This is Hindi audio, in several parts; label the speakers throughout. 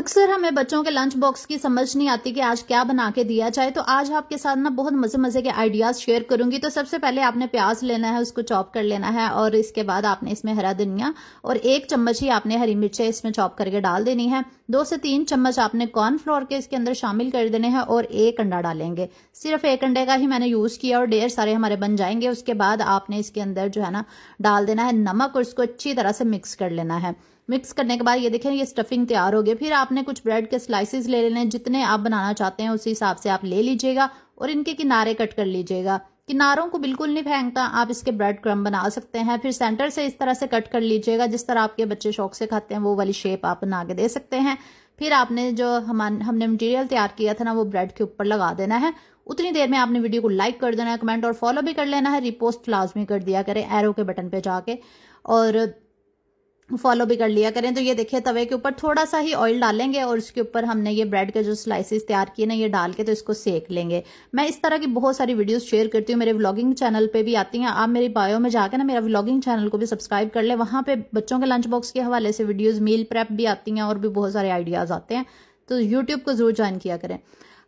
Speaker 1: अक्सर हमें बच्चों के लंच बॉक्स की समझ नहीं आती कि आज क्या बना के दिया जाए तो आज आपके साथ ना बहुत मज़े मज़े के आइडियाज़ शेयर करूँगी। तो सबसे पहले आपने प्याज लेना है, उसको चॉप कर लेना है, और इसके बाद आपने इसमें हरा धनिया और एक चम्मच ही आपने हरी मिर्चें इसमें चॉप करके डाल देनी है। दो से तीन चम्मच आपने कॉर्नफ्लोर के इसके अंदर शामिल कर देने हैं और एक अंडा डालेंगे। सिर्फ़ एक अंडे का ही मैंने यूज़ किया और ढेर सारे हमारे बन जाएँगे। उसके बाद आपने इसके अंदर जो है ना, डाल देना है नमक और उसको अच्छी तरह से मिक्स कर लेना है। मिक्स करने के बाद ये देखें, ये स्टफिंग तैयार हो गई फिर आपने कुछ ब्रेड के स्लाइसिस ले लेने जितने आप बनाना चाहते हैं, उसी हिसाब से आप ले लीजिएगा और इनके किनारे कट कर लीजिएगा। किनारों को बिल्कुल नहीं फेंकता आप इसके ब्रेड क्रम बना सकते हैं। फिर सेंटर से इस तरह से कट कर लीजिएगा, जिस तरह आपके बच्चे शौक से खाते हैं, वो वाली शेप आप बना के दे सकते हैं। फिर आपने जो हम हमने मटेरियल तैयार किया था ना, वो ब्रेड के ऊपर लगा देना है। उतनी देर में आपने वीडियो को लाइक कर देना है कमेंट और फॉलो भी कर लेना है रिपोस्ट लाजमी कर दिया करें एरो के बटन पे जाके। और फॉलो भी कर लिया करें। तो ये देखिए, तवे के ऊपर थोड़ा सा ही ऑयल डालेंगे और उसके ऊपर हमने ये ब्रेड के जो स्लाइसिस तैयार किए ना, ये डाल के तो इसको सेक लेंगे। मैं इस तरह की बहुत सारी वीडियोस शेयर करती हूँ। मेरे व्लॉगिंग चैनल पे भी आती हैं। आप मेरी बायो में जाकर ना मेरा व्लॉगिंग चैनल को भी सब्सक्राइब कर ले। वहाँ पे बच्चों के लंच बॉक्स के हवाले से वीडियोज़ मील प्रेप भी आती हैं और भी बहुत सारे आइडियाज़ आते हैं। तो यूट्यूब को ज़रूर ज्वाइन किया करें।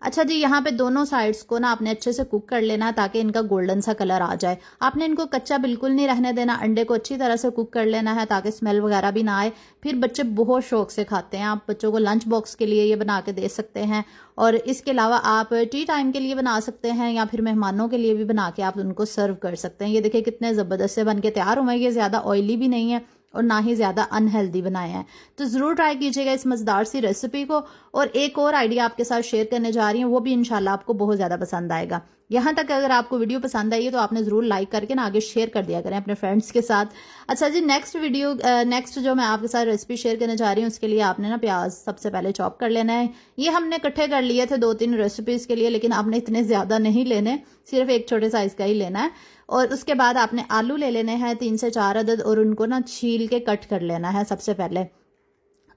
Speaker 1: अच्छा जी, यहाँ पे दोनों साइड्स को ना आपने अच्छे से कुक कर लेना ताकि इनका गोल्डन सा कलर आ जाए। आपने इनको कच्चा बिल्कुल नहीं रहने देना, अंडे को अच्छी तरह से कुक कर लेना है ताकि स्मेल वगैरह भी ना आए। फिर बच्चे बहुत शौक से खाते हैं। आप बच्चों को लंच बॉक्स के लिए ये बना के दे सकते हैं। और इसके अलावा आप टी टाइम के लिए बना सकते हैं या फिर मेहमानों के लिए भी बना के आप उनको सर्व कर सकते हैं। ये देखिए कितने ज़बरदस्त से बन के तैयार हुए ये ज़्यादा ऑयली भी नहीं है। और ना ही ज़्यादा अनहेल्दी बनाया है। तो ज़रूर ट्राई कीजिएगा इस मज़ेदार सी रेसिपी को। और एक और आइडिया आपके साथ शेयर करने जा रही हूँ, वो भी इनशाला आपको बहुत ज़्यादा पसंद आएगा। यहाँ तक अगर आपको वीडियो पसंद आई है तो आपने ज़रूर लाइक करके ना आगे शेयर कर दिया करें अपने फ्रेंड्स के साथ। अच्छा जी नेक्स्ट वीडियो नेक्स्ट जो मैं आपके साथ रेसिपी शेयर करने जा रही हूँ, उसके लिए आपने ना प्याज सबसे पहले चॉप कर लेना है। ये हमने इकट्ठे कर लिए थे दो तीन रेसिपीज़ के लिए, लेकिन आपने इतने ज़्यादा नहीं लेने, सिर्फ़ एक छोटे साइज़ का ही लेना है। और उसके बाद आपने आलू ले लेने हैं, तीन से चार अदद, और उनको ना छील के कट कर लेना है सबसे पहले।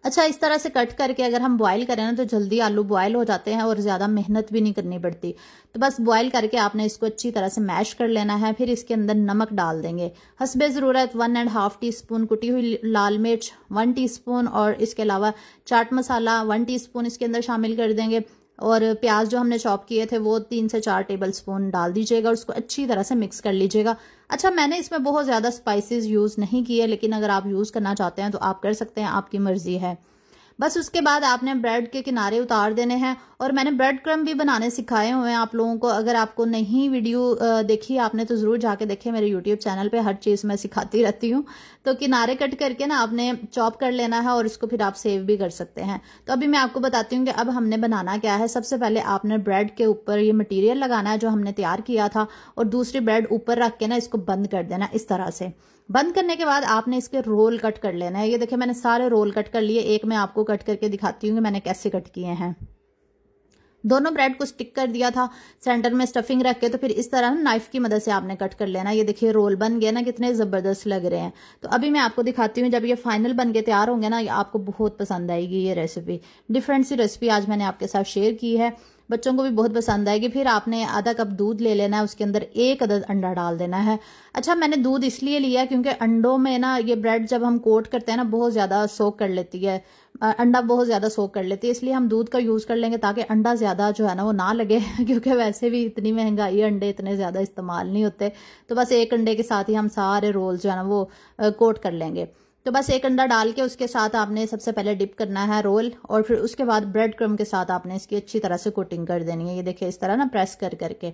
Speaker 1: अच्छा इस तरह से कट करके अगर हम बॉयल करें ना तो जल्दी आलू बॉयल हो जाते हैं और ज़्यादा मेहनत भी नहीं करनी पड़ती। तो बस बॉयल करके आपने इसको अच्छी तरह से मैश कर लेना है, फिर इसके अंदर नमक डाल देंगे। हसबे ज़रूरत one and half teaspoon कुटी हुई लाल मिर्च वन टी स्पून और इसके अलावा chaat masala one teaspoon इसके अंदर शामिल कर देंगे। और प्याज जो हमने चॉप किए थे वो तीन से चार टेबल स्पून डाल दीजिएगा उसको अच्छी तरह से मिक्स कर लीजिएगा। अच्छा मैंने इसमें बहुत ज़्यादा स्पाइसेस यूज़ नहीं किए, लेकिन अगर आप यूज़ करना चाहते हैं तो आप कर सकते हैं, आपकी मर्ज़ी है। बस उसके बाद आपने ब्रेड के किनारे उतार देने हैं और मैंने ब्रेड क्रम भी बनाने सिखाए हुए हैं आप लोगों को। अगर आपको नहीं वीडियो देखी, आपने तो ज़रूर जाके देखे मेरे यूट्यूब चैनल पे। हर चीज़ मैं सिखाती रहती हूँ। तो किनारे कट करके ना आपने चॉप कर लेना है और इसको फिर आप सेव भी कर सकते हैं। तो अभी मैं आपको बताती हूँ कि अब हमने बनाना क्या है। सबसे पहले आपने ब्रेड के ऊपर ये मटीरियल लगाना है जो हमने तैयार किया था और दूसरी ब्रेड ऊपर रख के ना इसको बंद कर देना इस तरह से। बंद करने के बाद आपने इसके रोल कट कर लेना है। ये देखिए, मैंने सारे रोल कट कर लिए। एक मैं आपको कट करके दिखाती हूँ कि मैंने कैसे कट किए हैं। दोनों ब्रेड को स्टिक कर दिया था, सेंटर में स्टफिंग रख के तो फिर इस तरह नाइफ की मदद से आपने कट कर लेना। ये देखिए, रोल बन गया ना, कितने ज़बरदस्त लग रहे हैं। तो अभी मैं आपको दिखाती हूँ, जब ये फाइनल बन के तैयार होंगे ना आपको बहुत पसंद आएगी ये रेसिपी। डिफरेंट सी रेसिपी आज मैंने आपके साथ शेयर की है। बच्चों को भी बहुत पसंद आएगी। फिर आपने आधा कप दूध ले लेना है, उसके अंदर एक अदद अंडा डाल देना है। अच्छा मैंने दूध इसलिए लिया क्योंकि अंडों में ना ये ब्रेड जब हम कोट करते हैं ना, बहुत ज़्यादा सोख कर लेती है। अंडा बहुत ज़्यादा सोख कर लेती है, इसलिए हम दूध का यूज़ कर लेंगे ताकि अंडा ज़्यादा जो है ना वो ना लगे, क्योंकि वैसे भी इतनी महँगाई अंडे इतने ज़्यादा इस्तेमाल नहीं होते। तो बस एक अंडे के साथ ही हम सारे रोल जो है ना वो कोट कर लेंगे। तो बस एक अंडा डाल के उसके साथ आपने सबसे पहले डिप करना है रोल, और फिर उसके बाद ब्रेड क्रम के साथ आपने इसकी अच्छी तरह से कोटिंग कर देनी है। ये देखिए, इस तरह ना प्रेस कर करके।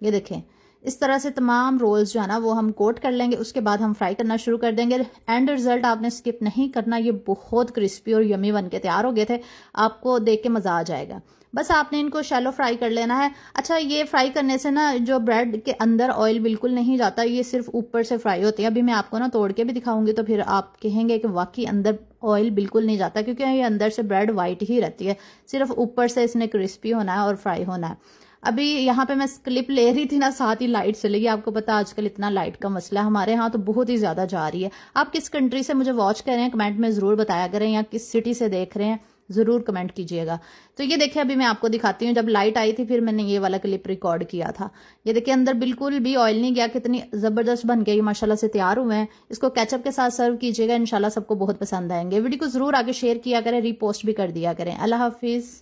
Speaker 1: ये देखें इस तरह से तमाम रोल्स जो है ना, वो हम कोट कर लेंगे, उसके बाद हम फ्राई करना शुरू कर देंगे। एंड रिज़ल्ट आपने स्किप नहीं करना, ये बहुत क्रिस्पी और यमी बन के तैयार हो गए थे, आपको देख के मज़ा आ जाएगा। बस आपने इनको शैलो फ्राई कर लेना है। अच्छा ये फ्राई करने से ना, जो ब्रेड के अंदर ऑयल बिल्कुल नहीं जाता, ये सिर्फ़ ऊपर से फ्राई होती है। अभी मैं आपको ना तोड़ के भी दिखाऊँगी तो फिर आप कहेंगे कि वाकई अंदर ऑयल बिल्कुल नहीं जाता, क्योंकि ये अंदर से ब्रेड वाइट ही रहती है। सिर्फ़ ऊपर से इसने क्रिस्पी होना है और फ्राई होना है। अभी यहाँ पे मैं क्लिप ले रही थी ना, साथ ही लाइट चली गई। आपको पता आजकल इतना लाइट का मसला है हमारे यहाँ तो बहुत ही ज़्यादा जा रही है। आप किस कंट्री से मुझे वॉच कर रहे हैं कमेंट में ज़रूर बताया करें या किस सिटी से देख रहे हैं, ज़रूर कमेंट कीजिएगा। तो ये देखिए, अभी मैं आपको दिखाती हूँ, जब लाइट आई थी, फिर मैंने ये वाला क्लिप रिकॉर्ड किया था। ये देखिए, अंदर बिल्कुल भी ऑयल नहीं गया, कितनी ज़बरदस्त बन गई, माशाल्लाह से तैयार हुए हैं। इसको कैचअप के साथ सर्व कीजिएगा इनशाला सबको बहुत पसंद आएँगे। वीडियो को ज़रूर आगे शेयर किया करें रीपोस्ट भी कर दिया करें। अल्लाह हाफिज़।